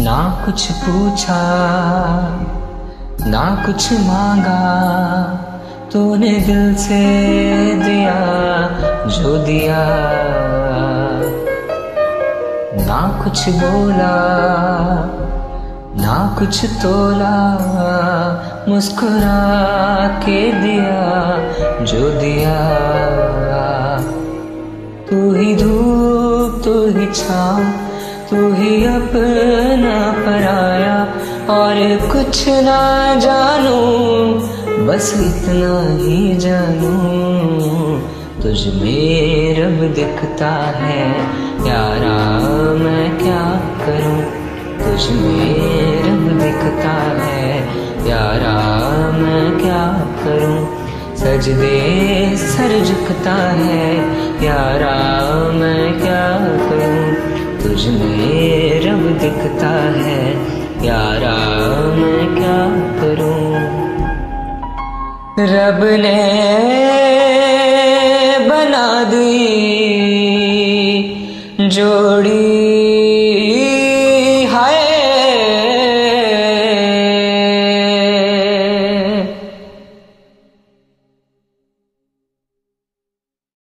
ना कुछ पूछा, ना कुछ मांगा, तूने दिल से दिया जो दिया। ना कुछ बोला, ना कुछ तोला मुस्कुरा के दिया जो दिया। तू ही धूप, तू ही छाँव, तू ही अपना और कुछ ना जानू, बस इतना ही जानू। तुझ में रब दिखता है, यारा मैं क्या करूँ? तुझ में रब दिखता है, यारा मैं क्या करूँ? सजदे सर झुकता है, यारा मैं क्या करूँ? तुझ में रब दिखता है यारा मैं क्या करूं? रब ने बना दी जोड़ी